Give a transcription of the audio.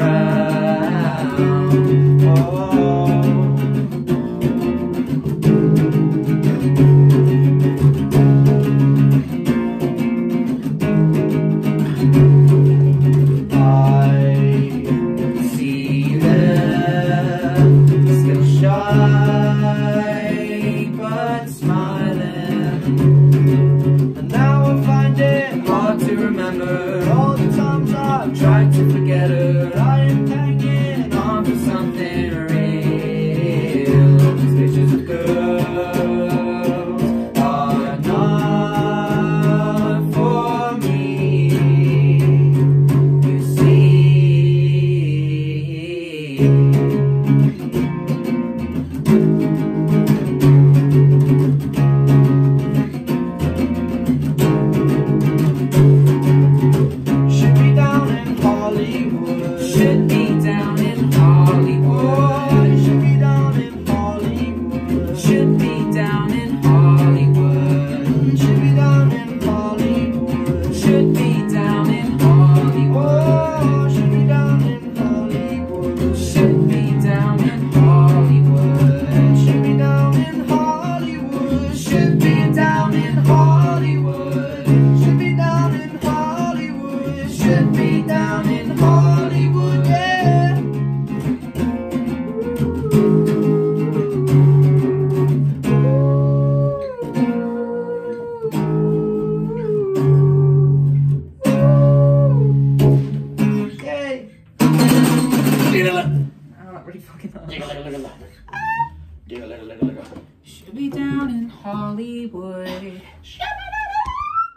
I see them still shy, but smiling. And now I find it hard to remember all the times I've tried to forget her. you. I don't really fucking. Should be down in Hollywood.